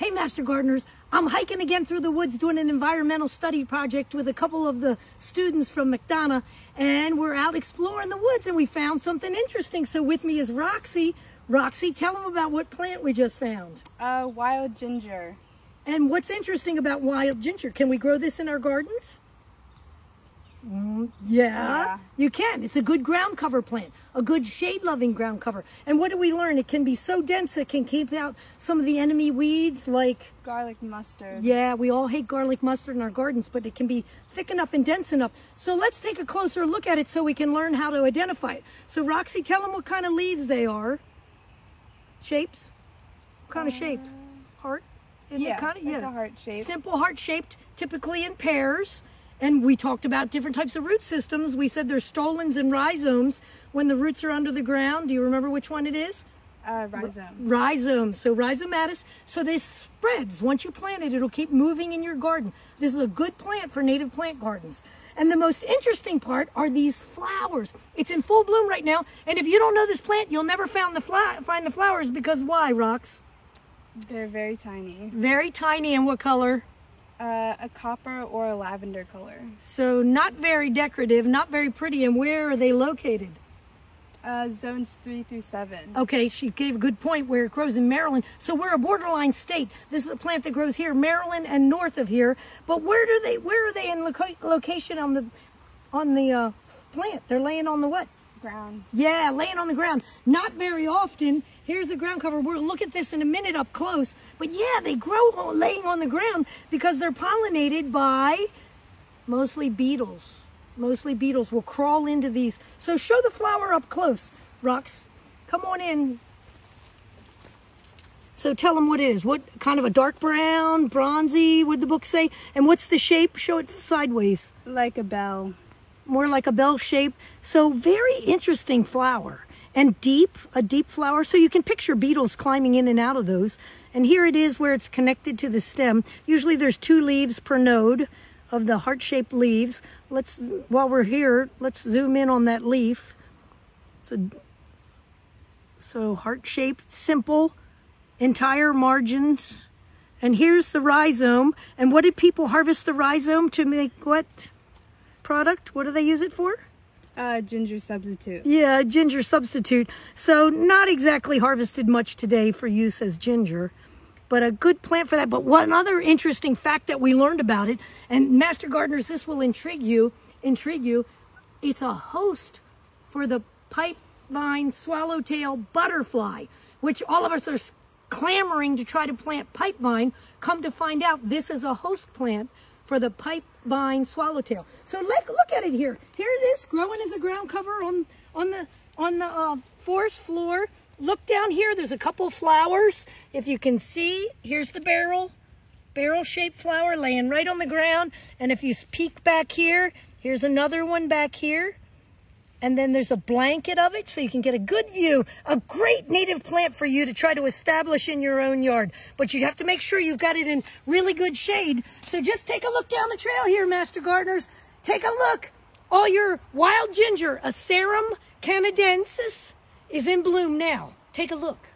Hey, Master Gardeners, I'm hiking again through the woods doing an environmental study project with a couple of the students from McDonough, and we're out exploring the woods and we found something interesting. So with me is Roxy. Roxy, tell them about what plant we just found. Uh, wild ginger. And what's interesting about wild ginger? Can we grow this in our gardens? Yeah, Yeah. you can. It's a good ground cover plant, a good shade loving ground cover. And what do we learn? It can be so dense it can keep out some of the enemy weeds like, Garlic mustard. yeah, we all hate garlic mustard in our gardens, but it can be thick enough and dense enough. So let's take a closer look at it so we can learn how to identify it. So Roxy, tell them what kind of leaves they are. Shapes? What kind of uh, shape? Heart? Isn't Yeah, kind of, a heart shape. Simple heart shaped, typically in pairs. And we talked about different types of root systems. We said there's stolons and rhizomes when the roots are under the ground. Do you remember which one it is? Uh, rhizome. Rhizome. So rhizomatous. So this spreads. Once you plant it, it'll keep moving in your garden. This is a good plant for native plant gardens. And the most interesting part are these flowers. It's in full bloom right now. And if you don't know this plant, you'll never found the find the flowers because why, Rox? They're very tiny. Very tiny and what color? Uh, a copper or a lavender color. So not very decorative, not very pretty. And where are they located? Uh, zones three through seven. Okay, she gave a good point where it grows in Maryland. So we're a borderline state. This is a plant that grows here, Maryland and north of here. But where do they? Where are they in loca- location on the on the uh, plant? They're laying on the what? Ground. Yeah, laying on the ground. Not very often. Here's the ground cover. We'll look at this in a minute up close. But yeah, they grow laying on the ground because they're pollinated by mostly beetles. Mostly beetles will crawl into these. So show the flower up close, Rox. Come on in. So tell them what it is. What kind of a dark brown, bronzy, would the book say? And what's the shape? Show it sideways Like a bell. More like a bell shape. So very interesting flower and deep, a deep flower. So you can picture beetles climbing in and out of those. And here it is where it's connected to the stem. Usually there's two leaves per node of the heart-shaped leaves. Let's, while we're here, let's zoom in on that leaf. It's a, so heart-shaped, simple, entire margins. And here's the rhizome. And what did people harvest the rhizome to make what? Product. What do they use it for? Uh, ginger substitute. Yeah, ginger substitute. So not exactly harvested much today for use as ginger, but a good plant for that. But one other interesting fact that we learned about it, and master gardeners, this will intrigue you, intrigue you. It's a host for the pipevine swallowtail butterfly, which all of us are clamoring to try to plant pipevine. Come to find out, this is a host plant for the pipe vine swallowtail. So look, look at it here. Here it is, growing as a ground cover on on the on the uh, forest floor. Look down here. There's a couple flowers. If you can see, here's the barrel, barrel-shaped flower laying right on the ground. And if you peek back here, here's another one back here. And then there's a blanket of it so you can get a good view. A great native plant for you to try to establish in your own yard. But you have to make sure you've got it in really good shade. So just take a look down the trail here, Master Gardeners. Take a look. All your wild ginger, Asarum canadensis, is in bloom now. Take a look.